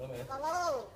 哦。